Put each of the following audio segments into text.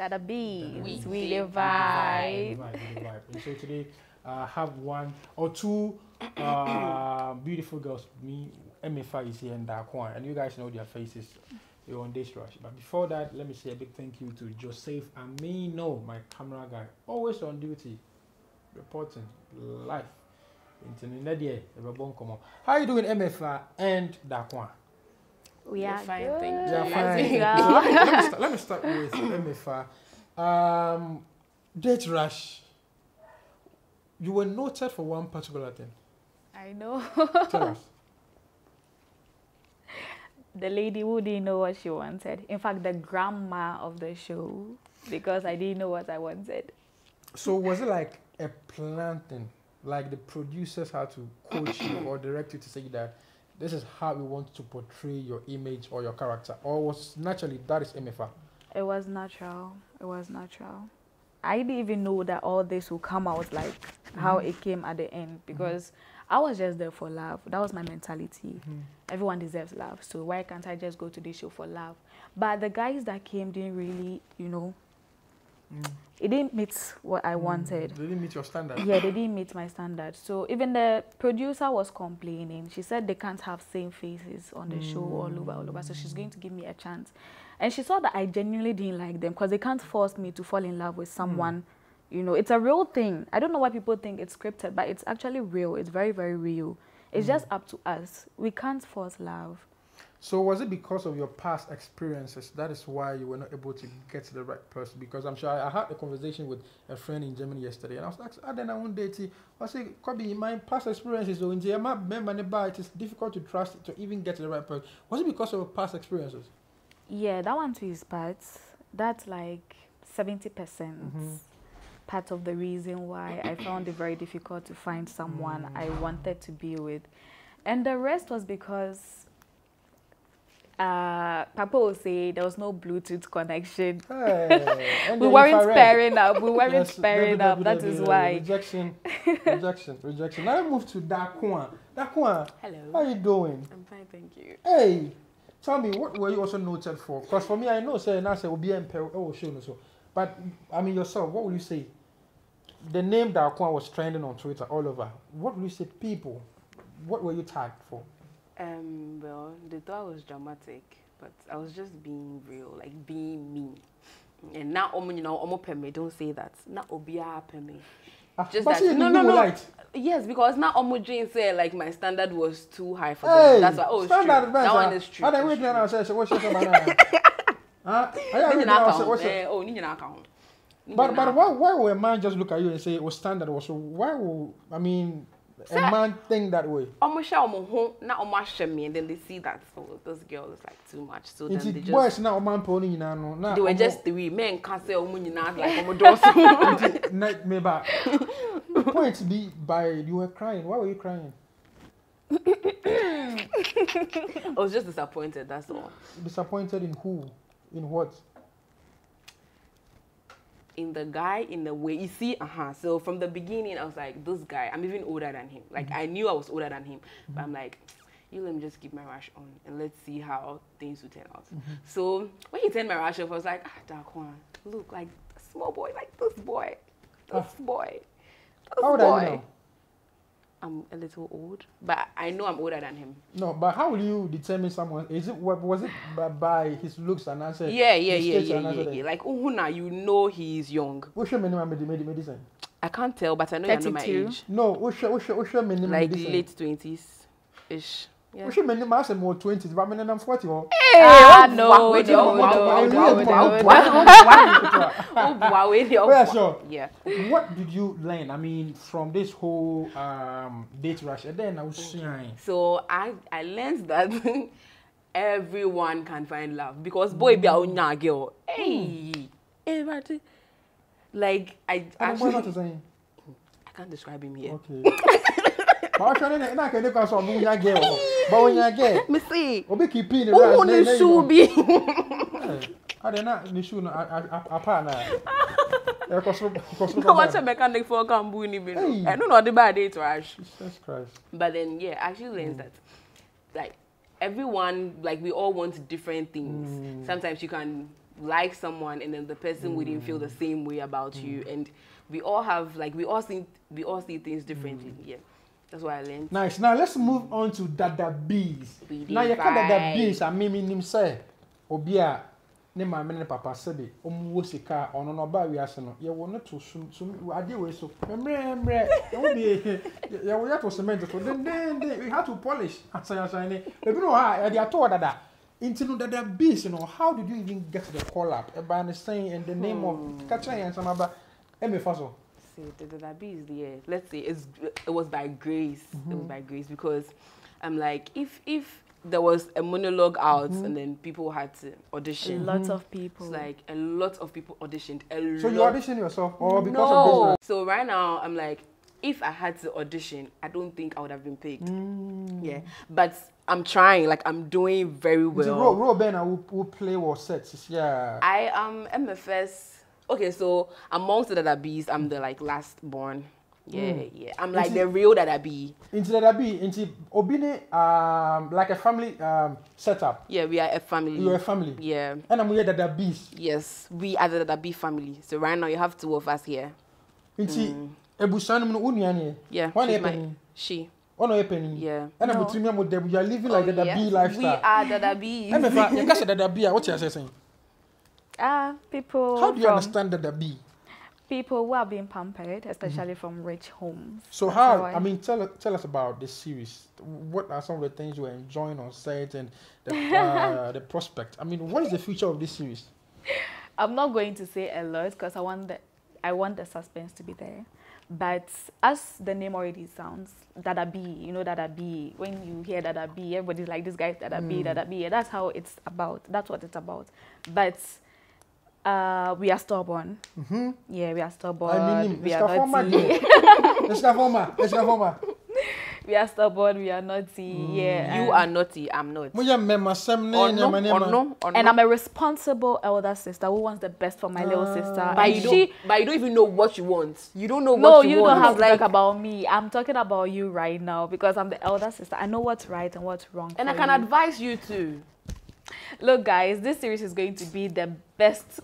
Dada Bees. We We dey the vibe. Vibe, the vibe. And so today, uh, I have one or two uh, beautiful girls. Me, Emefa is here and Darkua, and you guys know their faces. You're on this rush. But before that, let me say a big thank you to Joseph Amino, my camera guy, always on duty, reporting live. How you doing, Emefa and Darkua? We We're are fine, good. thank you. Yeah, Let's fine. go. let, me start, let me start with Emefa. Um, date rush. You were noted for one particular thing. I know. Tell us. the lady who didn't know what she wanted. In fact, the grandma of the show, because I didn't know what I wanted. So was it like a plan thing? Like the producers had to coach you or direct you to say that this is how we want to portray your image or your character, or was naturally that is Emefa? It was natural. It was natural. I didn't even know that all this would come out like how mm-hmm. it came at the end mm-hmm. because I was just there for love. That was my mentality. Mm-hmm. Everyone deserves love. So why can't I just go to this show for love? But the guys that came didn't really, you know, Mm. It didn't meet what I wanted. Mm, they didn't meet your standard. Yeah, they didn't meet my standards. So even the producer was complaining. She said they can't have same faces on the show all mm. over, all over. So she's going to give me a chance. And she saw that I genuinely didn't like them because they can't force me to fall in love with someone. Mm. You know, it's a real thing. I don't know why people think it's scripted, but it's actually real. It's very, very real. It's just up to us. We can't force love. So was it because of your past experiences that is why you were not able to get to the right person? Because I'm sure I, I had a conversation with a friend in Germany yesterday, and I was like, I then I won't date you. I said, Kobe, my past experiences, though, in Germany, it is difficult to trust to even get to the right person. Was it because of your past experiences? Yeah, that one too is part. That's like 70% mm-hmm. part of the reason why I found it very difficult to find someone I wanted to be with. And the rest was because uh, Papa will say there was no Bluetooth connection. Hey, We weren't infrared. pairing up. We weren't Yes, pairing da- da- up. da- That da- is da- why. Rejection, rejection, rejection. Now I move to Darkua. Darkua, Hello. how are you doing? I'm fine, thank you. Hey, tell me what were you also noted for? Because for me, I know say now say will be in oh sure no so, but I mean yourself, what would you say? The name Darkua was trending on Twitter all over. What will you say, people? What were you tagged for? Um, well, they thought I was dramatic, but I was just being real, like being me. And now, um, you know, omo peme, don't say that. Now, obia peme. Ah, Just but that- no, no, no. Light. Yes, because now Omo Jane said like my standard was too high for Hey, them. That's why. Oh, it's true. That one ah. is true. Ah, then it's wait. I say, say, what's your banana? Huh? I Ni already nyina know, aka say, what's your- Eh, oh, ni nyina aka ho. Ni But but why why will a man just look at you and say it was standard or so? Why will I mean a man think that way? Omo hwɛ omo ho na omo ahyɛ me and then they see that oh this girl is like too much. So then they Nti just boys na ọman pọ ni nyinaa no na they were ọmọ- just three men can say omo nyina like omo dɔɔso. na me ba point be by you were crying why were you crying I was just disappointed. That's all. disappointed in who in what in the guy in the way you see uh-huh. So from the beginning i was like this guy i'm even older than him. Like i knew i was older than him but i'm like you let me just keep my rash on and let's see how things will turn out. So when he turned my rash off i was like ah Daquan, look like a small boy like this boy this boy this how boy are you now i'm a little old but i know i'm older than him. No but how will you determine someone? Is it what was it by, by his looks and answer? Yeah yeah his yeah stage yeah and yeah, yeah. like uhuna you know he's young. What's your minimum med- med- medicine i can't tell but i know you know my 32. age. No what's your what's your what's your minimum like medicine late 20s ish yeah. what's your minimum I said more 20s but I'm 40 oh Ah, oh, no, wow, wait, no, oh, wow, no, wow, no, wow, no, wow, no, wow, Oh, wow, wait, oh, Oh, yeah, wow. sure. Yeah. what did you learn I mean from this whole um date rush and then I was saying So I I learned that everyone can find love because boy be a onya girl. Hey, hey, but like I I don't know what actually to say I can't describe him here. Okay. Trying to na kende kwa so mu nya ge o. Ba wo nya. Me see. Obi keep in the Who right. ni shoe be? I dey na ni shoe no apa na. E ko so ko so. No watch a mechanic for Kambu ni be. Hey. I don't know the bad day trash. Jesus Christ. But then yeah, I actually learned that like everyone like we all want different things. Mm. Sometimes you can like someone and then the person wouldn't feel the same way about you and we all have like we all see we all see things differently yeah that's what i learned Nice. Now let's move on to Dada Bees. Now you can Dada. Bees. I mean, nim say obi a ne maame ne papa sɛbi ɔmo wɔ sika ɔno no ɔbaa wiase no yɛwɔ no to sum sum adeɛ wɔ so mmerɛ mmerɛ yɛwɔ bi yɛwɔ yɛ to cement to dendenden we have to polish asanyasan ne ebi no wɔ ha yɛde ato wɔ dada nti no Dada Bees no how did you even get the call up ɛbaa ne sɛn and the name of kakyɛ yɛn nsɛm aba ɛmɛ fa so. See, the, the, that be is the yeah. Let's say it's it was by grace. It was mm-hmm. by grace because I'm like if if there was a monologue out mm-hmm. and then people had to audition. A audition. lot of people. It's like a lot of people auditioned. A So you lot. audition yourself or because no. of business? So right now I'm like, if I had to audition, I don't think I would have been picked. Mm. Yeah, but I'm trying. Like I'm doing very well. role role bɛn na wo wo play wɔ sets yeah. I um, am MFS. Okay, so amongst the Dada Bees, I'm the like last born. Yeah, yeah. I'm like Is the real Dada Bee. Nti Dada B nti obi ne um, like a family um, setup. Yeah, we are a family. You are a family. Yeah. Ɛna mo yɛ Dada Bees. Yes, we are the Dada Bee family. So right now you have two of us here. Nti ebusua no mu no wo nua ne yɛ. Yeah. Wɔn na she's yɛ my- panyin. She. Ɔna yɛ panyin. Yeah. Ɛna mo No. tiri mi mo dɛm you are living like Oh, Dada yes. B We lifestyle. are Dada Bees. Ɛmɛ fa yɛ kasa Dada B a wɔte ase Ah, people How do you from understand Dada B? people who are being pampered, especially from rich homes. So That's how? I- I mean, tell tell us about this series. What are some of the things you are enjoying on set and the uh, the prospect? I mean, what is the future of this series? I'm not going to say a lot because I want the I want the suspense to be there. But as the name already sounds, Dada B, you know Dada B. When you hear Dada B, everybody's like, this guy's Dada B, Dada B. That's how it's about. That's what it's about. But uh, we are stubborn. Mm-hmm. Yeah, we are stubborn. I mean, we are a naughty. game. It's a former. It's a former. we are stubborn. We are naughty. Yeah. You are naughty. I'm not. Mo yɛ mmɛma Or no, nneɛma or no, and. I'm a responsible elder sister who wants the best for my little sister. But and you she, don't. But you don't even know what you want. You don't know no, what you, you want. don't have to like, talk about me. I'm talking about you right now because I'm the elder sister. I know what's right and what's wrong. And I can you. advise you too. Look, guys, this series is going to be the best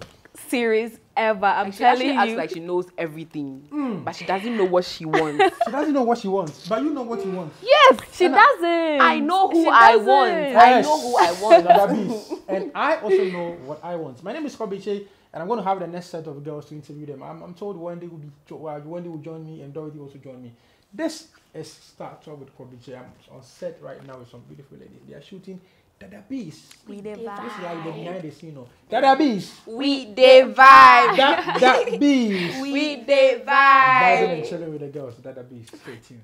series ever. I'm Like, she actually telling acts like she knows everything, hmm. but she doesn't know what she wants. She doesn't know what she wants, but you know what you want. yes, she And doesn't. I know who She I want. doesn't. I know who I want. And I also know what I want. My name is Kobby Kyei, and I'm going to have the next set of girls to interview them. I'm, I'm told one day will be jo- one day will join me, and Dorothy also join me. This is Start Talk with Kobby Kyei. I'm on set right now with some beautiful ladies. They are shooting Dada Bees. We This is like the divide. behind the scene. of Dada Bees. We divide. Dada Bees. We Vibing and divide. chilling with the girls. Dada Bees. Stay tuned.